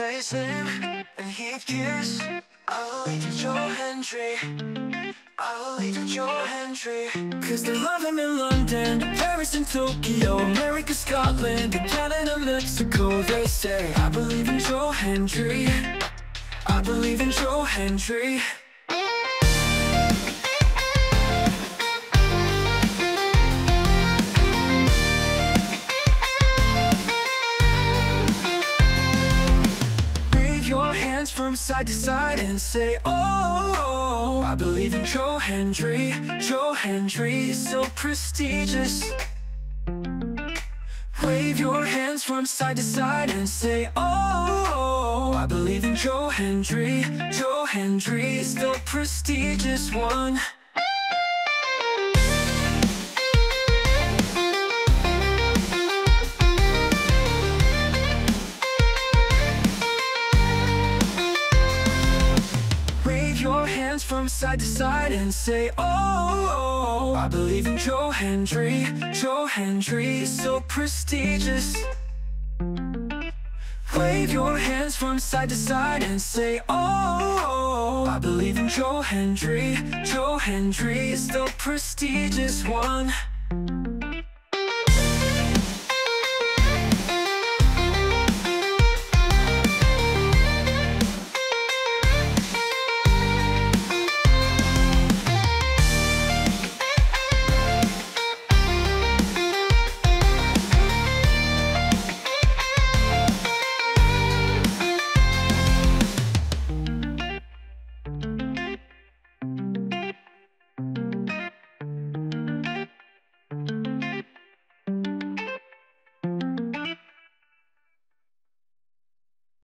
and he'd kiss. I believe in Joe Hendry. I believe in Joe Hendry. Cause they love him in London, Paris and Tokyo, America, Scotland, Canada, Mexico. They say, I believe in Joe Hendry. I believe in Joe Hendry. From side to side and say, Oh, I believe in Joe Hendry. Joe Hendry is so prestigious. Wave your hands from side to side and say, Oh, I believe in Joe Hendry. Joe Hendry is the prestigious one. Hands from side to side and say, Oh, oh, oh. I believe in Joe Hendry. Joe Hendry is so prestigious. Wave your hands from side to side and say, Oh, oh I believe in Joe Hendry. Joe Hendry is the prestigious one.